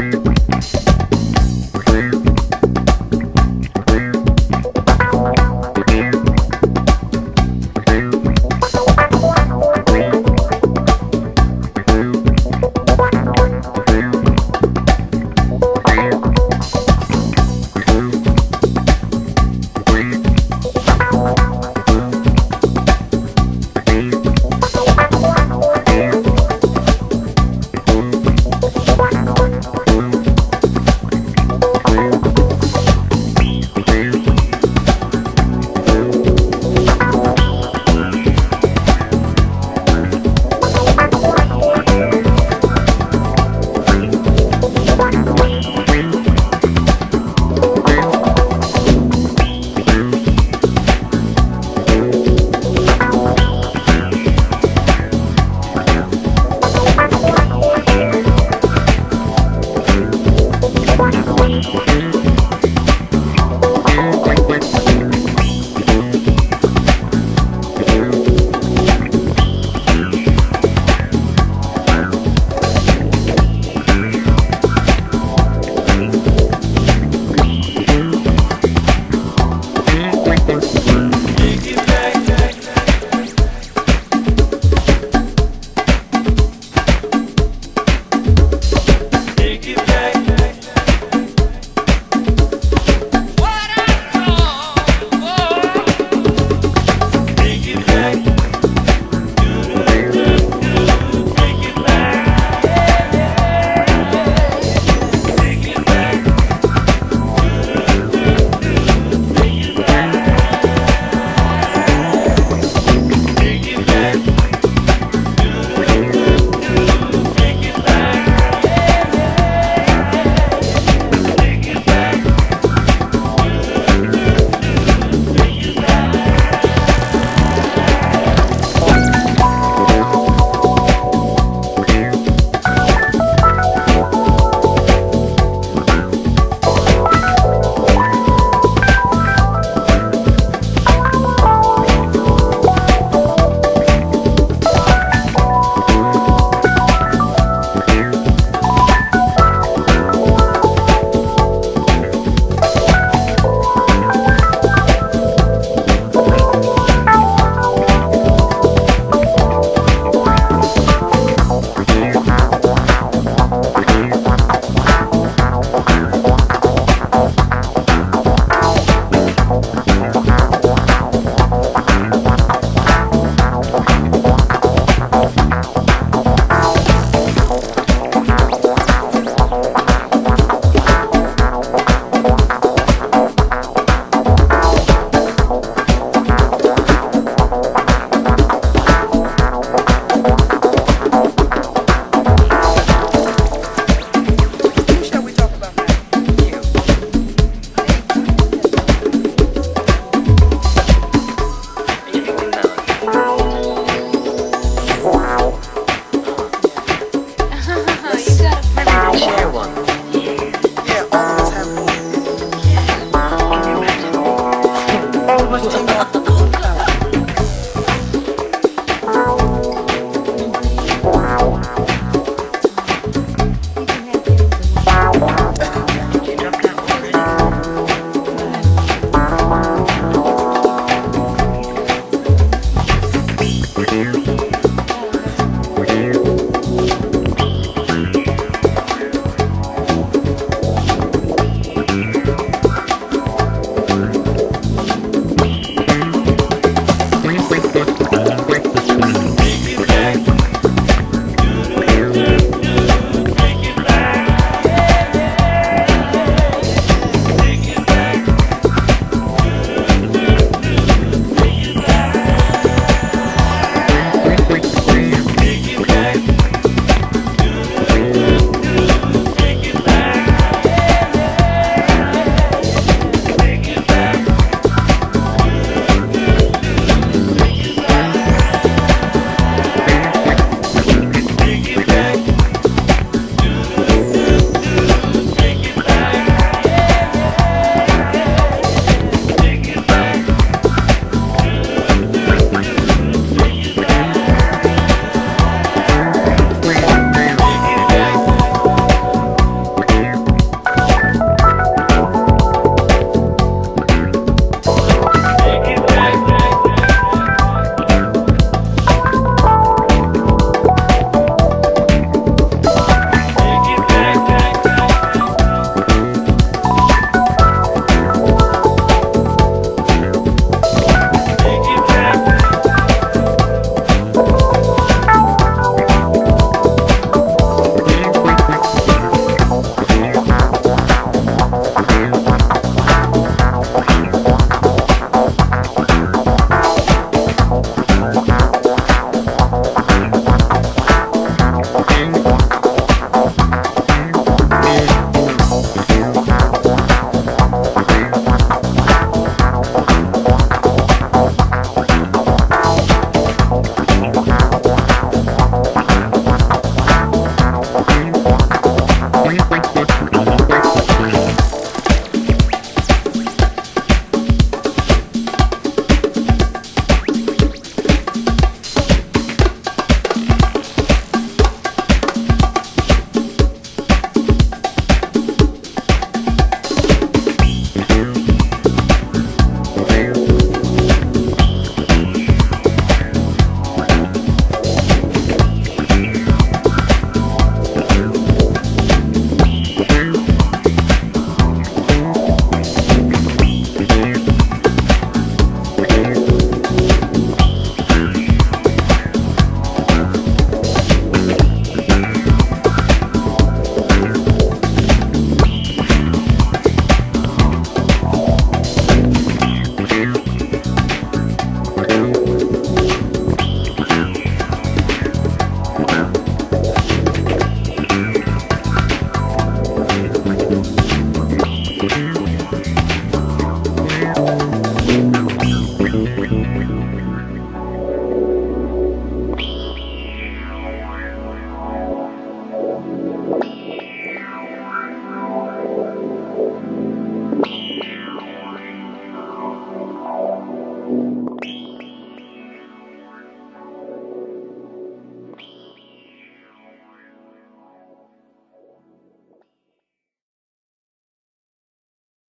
Bye.